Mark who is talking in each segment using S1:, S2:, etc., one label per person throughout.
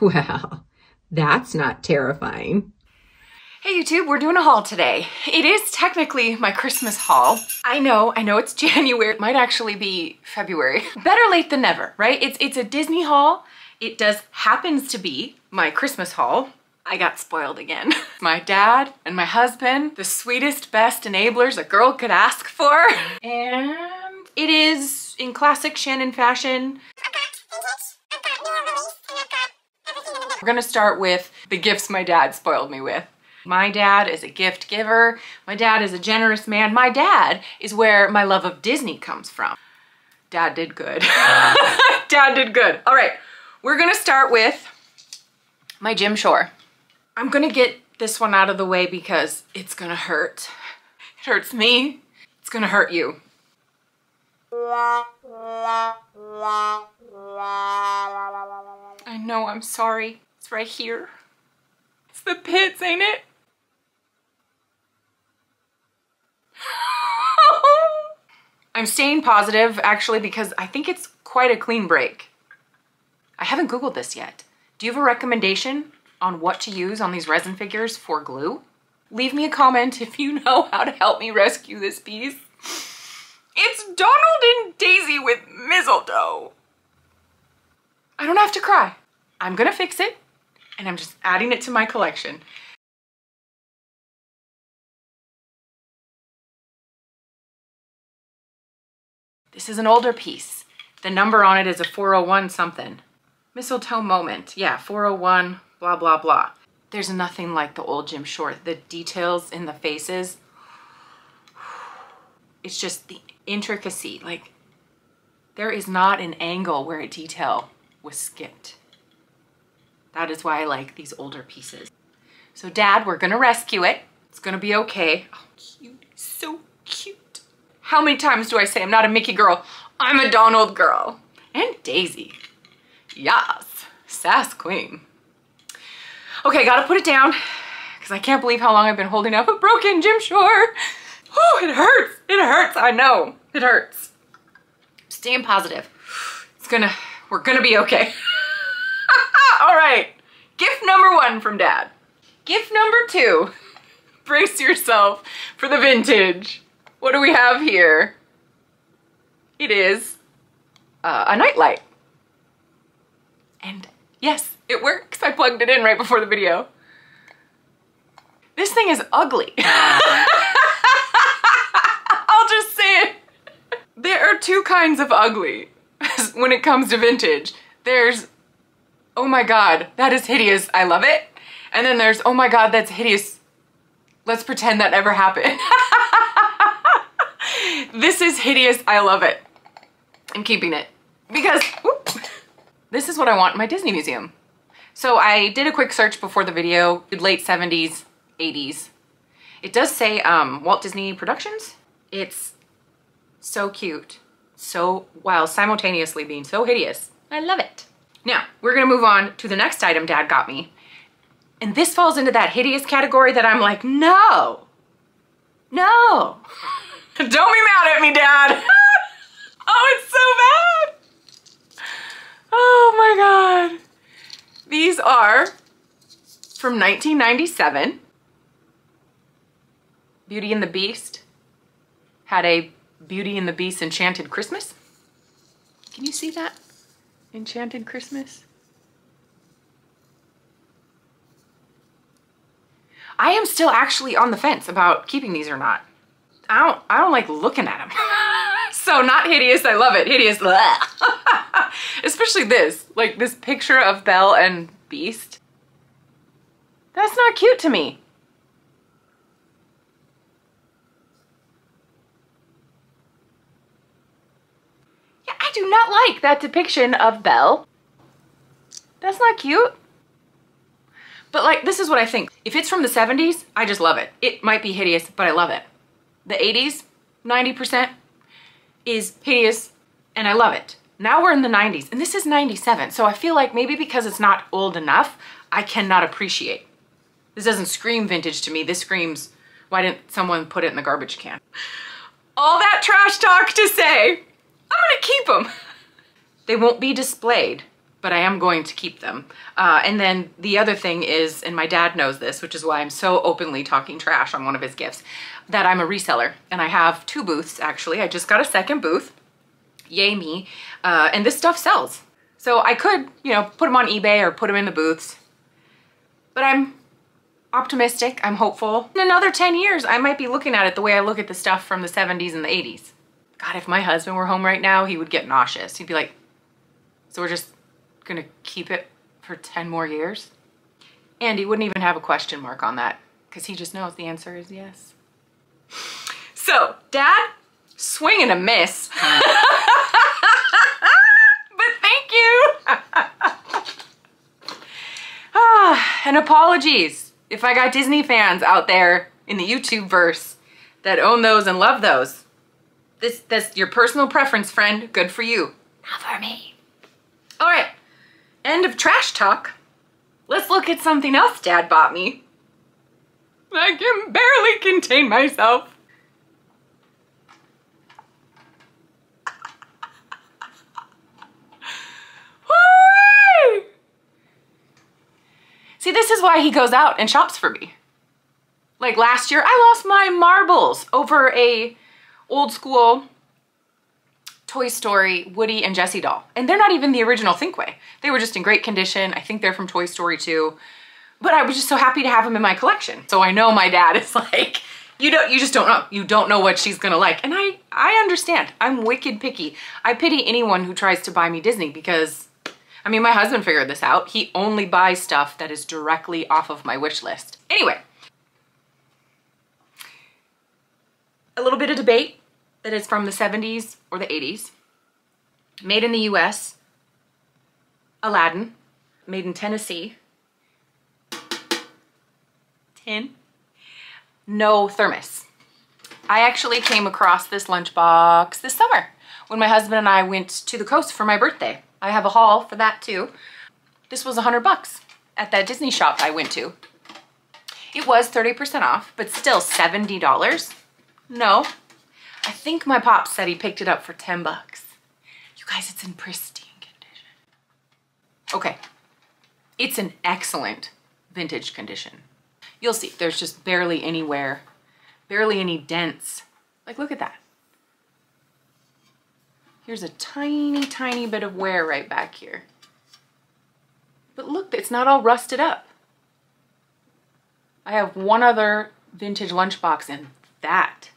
S1: Well, that's not terrifying.
S2: Hey YouTube, we're doing a haul today. It is technically my Christmas haul. I know, I know it's January. It might actually be February. Better late than never, right? It's, it's a Disney haul. It does happens to be my Christmas haul. I got spoiled again. my dad and my husband, the sweetest, best enablers a girl could ask for. And it is in classic Shannon fashion. We're gonna start with the gifts my dad spoiled me with. My dad is a gift giver. My dad is a generous man. My dad is where my love of Disney comes from. Dad did good. dad did good. All right, we're gonna start with my Jim Shore. I'm gonna get this one out of the way because it's gonna hurt. It hurts me. It's gonna hurt you. I know, I'm sorry. It's right here. It's the pits, ain't it? I'm staying positive actually because I think it's quite a clean break. I haven't Googled this yet. Do you have a recommendation on what to use on these resin figures for glue? Leave me a comment if you know how to help me rescue this piece. It's Donald and Daisy with mistletoe. I don't have to cry. I'm gonna fix it and I'm just adding it to my collection. This is an older piece. The number on it is a 401 something. Mistletoe moment. Yeah, 401, blah, blah, blah. There's nothing like the old Jim Shore. The details in the faces, it's just the intricacy. Like, there is not an angle where a detail was skipped. That is why I like these older pieces. So dad, we're gonna rescue it. It's gonna be okay. Oh, cute, so cute. How many times do I say I'm not a Mickey girl? I'm a Donald girl. And Daisy. Yes, sass queen. Okay, gotta put it down because I can't believe how long I've been holding up a broken Jim Shore. Oh, it hurts. It hurts. I know. It hurts. Staying positive. It's gonna, we're gonna be okay. Gift number one from dad. Gift number two. Brace yourself for the vintage. What do we have here? It is uh, a nightlight. And yes, it works. I plugged it in right before the video. This thing is ugly. I'll just say it. There are two kinds of ugly when it comes to vintage. There's, oh my God, that is hideous. I love it. And then there's, oh my God, that's hideous. Let's pretend that never happened. this is hideous. I love it. I'm keeping it because whoop, this is what I want in my Disney museum. So I did a quick search before the video, late 70s, 80s. It does say um, Walt Disney Productions. It's so cute, so while simultaneously being so hideous. I love it. Now, we're gonna move on to the next item dad got me. And this falls into that hideous category that I'm like, no, no. Don't be mad at me, dad. oh, it's so bad. Oh my God. These are from 1997. Beauty and the Beast had a Beauty and the Beast Enchanted Christmas. Can you see that? Enchanted Christmas. I am still actually on the fence about keeping these or not. I don't, I don't like looking at them. so not hideous, I love it. Hideous, especially this, like this picture of Belle and Beast. That's not cute to me. Do not like that depiction of Belle. That's not cute. But like, this is what I think. If it's from the 70s, I just love it. It might be hideous, but I love it. The 80s, 90% is hideous, and I love it. Now we're in the 90s, and this is 97, so I feel like maybe because it's not old enough, I cannot appreciate. This doesn't scream vintage to me. This screams, why didn't someone put it in the garbage can? All that trash talk to say, I'm gonna keep them. They won't be displayed but I am going to keep them. Uh, and then the other thing is, and my dad knows this, which is why I'm so openly talking trash on one of his gifts, that I'm a reseller and I have two booths actually. I just got a second booth, yay me, uh, and this stuff sells. So I could, you know, put them on eBay or put them in the booths, but I'm optimistic, I'm hopeful. In another 10 years, I might be looking at it the way I look at the stuff from the 70s and the 80s. God, if my husband were home right now, he would get nauseous. He'd be like, so we're just gonna keep it for 10 more years? And he wouldn't even have a question mark on that because he just knows the answer is yes. So, Dad, swing and a miss. but thank you. ah, and apologies if I got Disney fans out there in the YouTube verse that own those and love those. This that's your personal preference, friend. Good for you. Not for me. All right, end of trash talk. Let's look at something else Dad bought me. I can barely contain myself. See, this is why he goes out and shops for me. Like last year, I lost my marbles over a old school Toy Story Woody and Jessie doll. And they're not even the original Thinkway. They were just in great condition. I think they're from Toy Story 2. But I was just so happy to have them in my collection. So I know my dad is like, you don't you just don't know. You don't know what she's gonna like. And I I understand. I'm wicked picky. I pity anyone who tries to buy me Disney because I mean my husband figured this out. He only buys stuff that is directly off of my wish list. Anyway, a little bit of debate that is from the 70s or the 80s. Made in the US, Aladdin, made in Tennessee. 10. No thermos. I actually came across this lunchbox this summer when my husband and I went to the coast for my birthday. I have a haul for that too. This was a hundred bucks at that Disney shop I went to. It was 30% off, but still $70. No, I think my pop said he picked it up for 10 bucks. You guys, it's in pristine condition. Okay, it's an excellent vintage condition. You'll see, there's just barely anywhere, barely any dents. Like, look at that. Here's a tiny, tiny bit of wear right back here. But look, it's not all rusted up. I have one other vintage lunchbox and that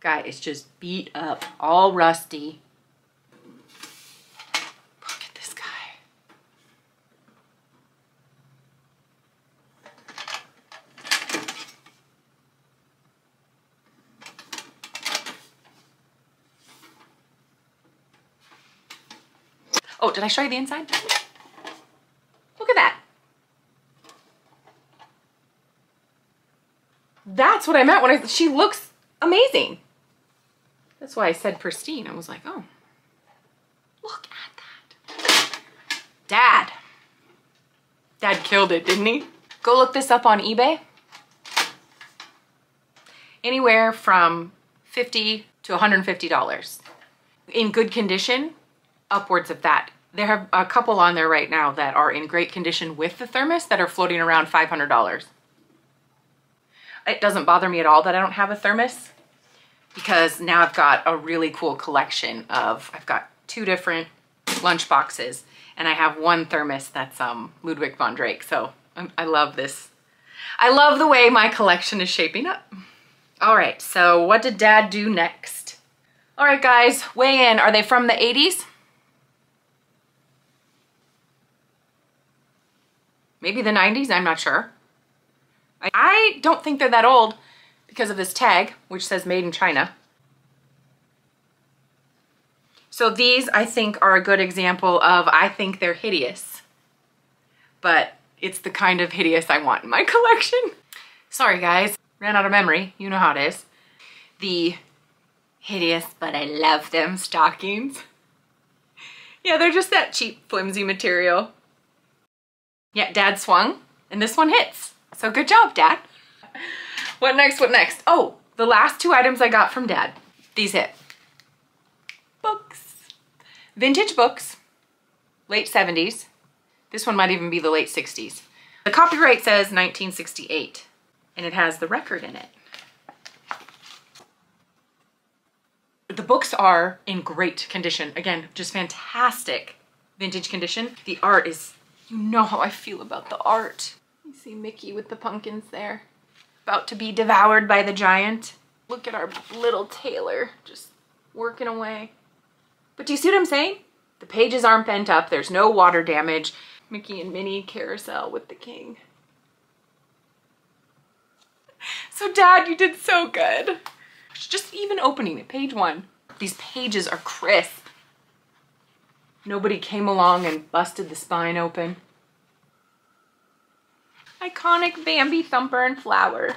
S2: guy is just beat up, all rusty. Look at this guy. Oh, did I show you the inside? Look at that. That's what I meant when I, she looks amazing. That's why I said pristine. I was like, oh, look at that. Dad. Dad killed it, didn't he? Go look this up on eBay. Anywhere from 50 to $150. In good condition, upwards of that. There have a couple on there right now that are in great condition with the thermos that are floating around $500. It doesn't bother me at all that I don't have a thermos because now I've got a really cool collection of, I've got two different lunch boxes and I have one thermos that's um, Ludwig von Drake. So um, I love this. I love the way my collection is shaping up. All right, so what did dad do next? All right, guys, weigh in. Are they from the 80s? Maybe the 90s, I'm not sure. I don't think they're that old because of this tag, which says made in China. So these I think are a good example of, I think they're hideous, but it's the kind of hideous I want in my collection. Sorry guys, ran out of memory. You know how it is. The hideous, but I love them stockings. Yeah, they're just that cheap, flimsy material. Yeah, dad swung and this one hits. So good job, dad. What next, what next? Oh, the last two items I got from dad. These hit. Books. Vintage books. late 70s. This one might even be the late 60s. The copyright says 1968 and it has the record in it. The books are in great condition. Again, just fantastic vintage condition. The art is, you know how I feel about the art. You see Mickey with the pumpkins there. About to be devoured by the giant. Look at our little tailor just working away. But do you see what I'm saying? The pages aren't bent up. There's no water damage. Mickey and Minnie carousel with the king. So dad, you did so good. Just even opening it, page one. These pages are crisp. Nobody came along and busted the spine open. Iconic Bambi Thumper and Flower.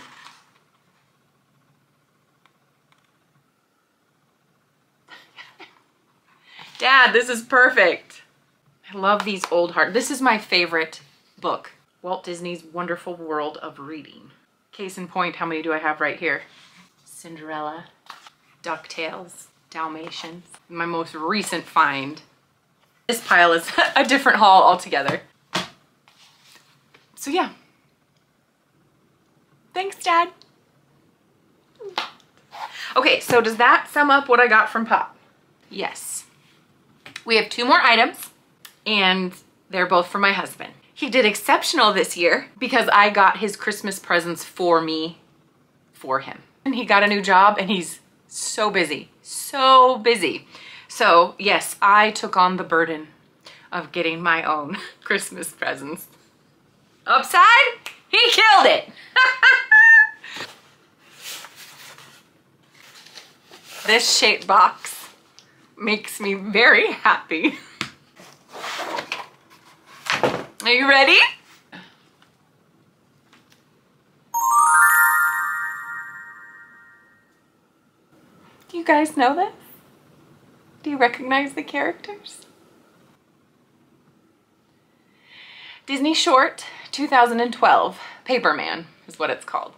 S2: Dad, this is perfect. I love these old heart. This is my favorite book. Walt Disney's Wonderful World of Reading. Case in point, how many do I have right here? Cinderella, DuckTales, Dalmatians. My most recent find. This pile is a different haul altogether. So yeah. Thanks, Dad. Okay, so does that sum up what I got from Pop? Yes. We have two more items and they're both for my husband. He did exceptional this year because I got his Christmas presents for me, for him. And he got a new job and he's so busy, so busy. So yes, I took on the burden of getting my own Christmas presents. Upside, he killed it. this shape box makes me very happy. Are you ready? Do you guys know this? Do you recognize the characters? Disney Short 2012, Paperman is what it's called.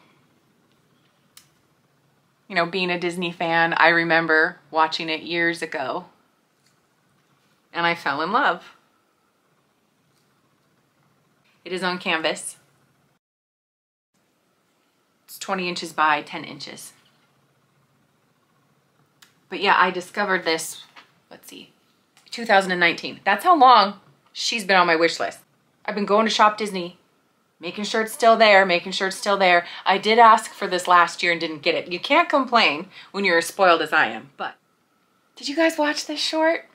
S2: You know, being a Disney fan, I remember watching it years ago and I fell in love. It is on canvas. It's 20 inches by 10 inches. But yeah, I discovered this, let's see, 2019. That's how long she's been on my wish list. I've been going to Shop Disney, making sure it's still there, making sure it's still there. I did ask for this last year and didn't get it. You can't complain when you're as spoiled as I am, but did you guys watch this short?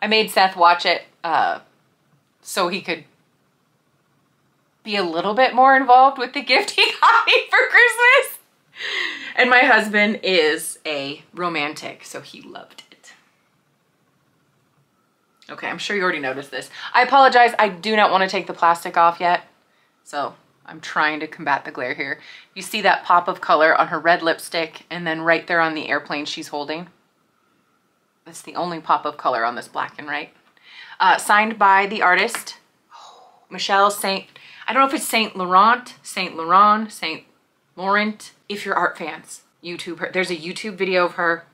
S2: I made Seth watch it uh, so he could be a little bit more involved with the gift he got me for Christmas. And my husband is a romantic, so he loved it. Okay, I'm sure you already noticed this. I apologize, I do not want to take the plastic off yet. So I'm trying to combat the glare here. You see that pop of color on her red lipstick and then right there on the airplane she's holding. That's the only pop of color on this black and white. Uh, signed by the artist, Michelle Saint, I don't know if it's Saint Laurent, Saint Laurent, Saint Laurent. If you're art fans, YouTube her. There's a YouTube video of her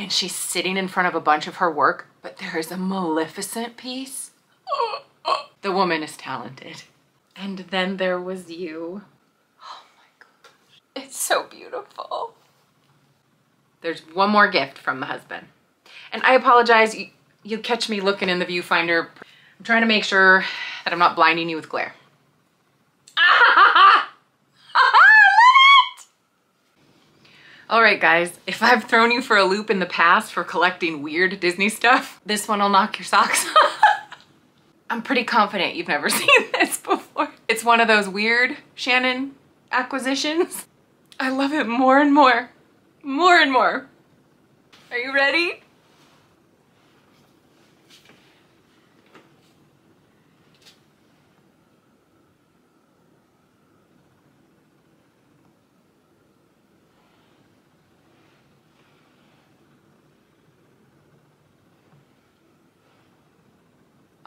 S2: and she's sitting in front of a bunch of her work, but there is a Maleficent piece. The woman is talented. And then there was you. Oh my gosh. It's so beautiful. There's one more gift from the husband. And I apologize, you, you catch me looking in the viewfinder. I'm trying to make sure that I'm not blinding you with glare. All right, guys, if I've thrown you for a loop in the past for collecting weird Disney stuff, this one will knock your socks off. I'm pretty confident you've never seen this before. It's one of those weird Shannon acquisitions. I love it more and more, more and more. Are you ready?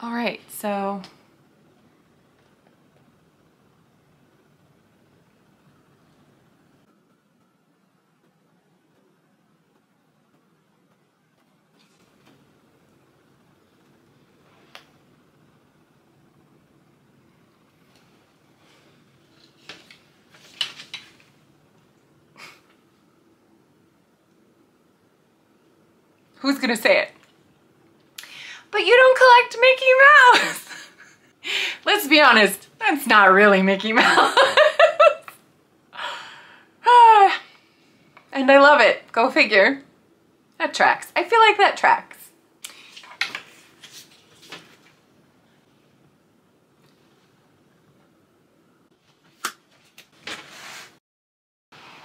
S2: All right, so Who's gonna say it? Mickey Mouse. Let's be honest, that's not really Mickey Mouse. and I love it. Go figure. That tracks. I feel like that tracks.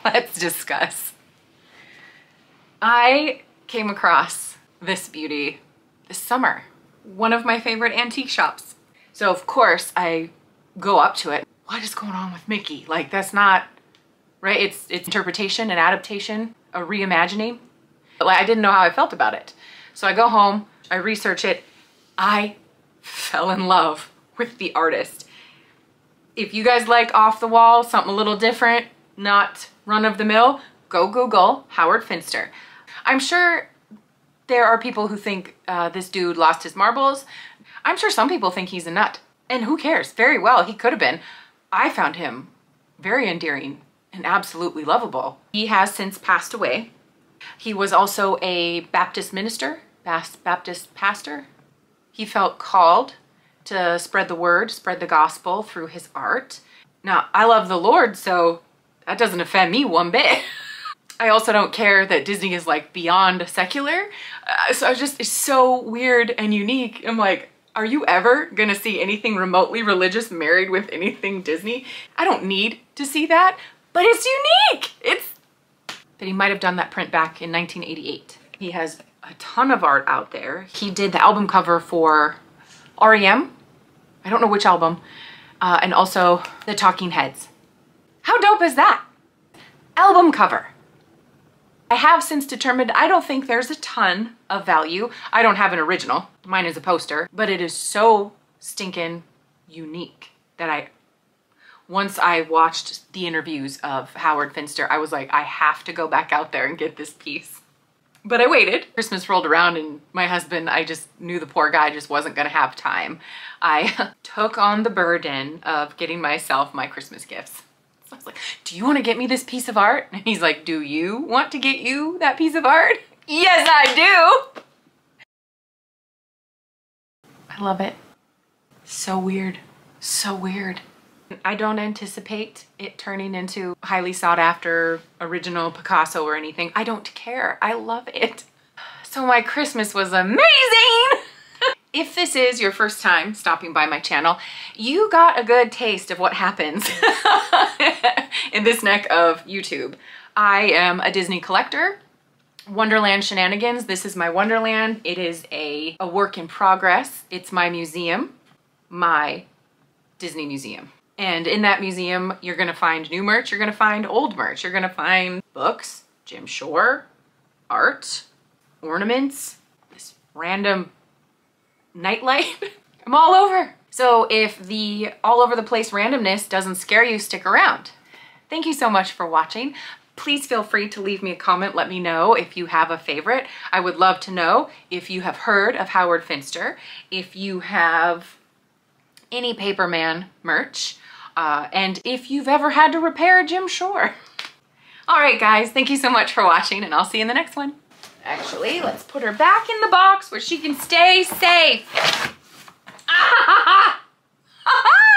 S2: Let's discuss. I came across this beauty this summer. One of my favorite antique shops. So of course I go up to it. What is going on with Mickey? Like that's not, right? It's, it's interpretation and adaptation, a reimagining. But like I didn't know how I felt about it. So I go home, I research it. I fell in love with the artist. If you guys like off the wall, something a little different, not run of the mill, go Google Howard Finster. I'm sure there are people who think uh, this dude lost his marbles. I'm sure some people think he's a nut. And who cares? Very well, he could have been. I found him very endearing and absolutely lovable. He has since passed away. He was also a Baptist minister, Baptist pastor. He felt called to spread the word, spread the gospel through his art. Now, I love the Lord, so that doesn't offend me one bit. I also don't care that Disney is like beyond secular. Uh, so I just, it's so weird and unique. I'm like, are you ever gonna see anything remotely religious married with anything Disney? I don't need to see that, but it's unique. It's that he might have done that print back in 1988. He has a ton of art out there. He did the album cover for REM. I don't know which album. Uh, and also the Talking Heads. How dope is that? Album cover. I have since determined I don't think there's a ton of value. I don't have an original. Mine is a poster, but it is so stinking unique that I, once I watched the interviews of Howard Finster, I was like, I have to go back out there and get this piece. But I waited. Christmas rolled around and my husband, I just knew the poor guy just wasn't gonna have time. I took on the burden of getting myself my Christmas gifts. I was like, do you want to get me this piece of art? And he's like, do you want to get you that piece of art? Yes, I do. I love it. So weird. So weird. I don't anticipate it turning into highly sought after original Picasso or anything. I don't care. I love it. So my Christmas was amazing. If this is your first time stopping by my channel, you got a good taste of what happens in this neck of YouTube. I am a Disney collector. Wonderland Shannonigans. This is my Wonderland. It is a, a work in progress. It's my museum, my Disney museum. And in that museum, you're gonna find new merch, you're gonna find old merch, you're gonna find books, Jim Shore, art, ornaments, this random nightlight. I'm all over. So if the all over the place randomness doesn't scare you, stick around. Thank you so much for watching. Please feel free to leave me a comment. Let me know if you have a favorite. I would love to know if you have heard of Howard Finster, if you have any Paperman merch, uh, and if you've ever had to repair a Jim Shore. All right, guys, thank you so much for watching, and I'll see you in the next one actually. Let's put her back in the box where she can stay safe. Ah! Ah!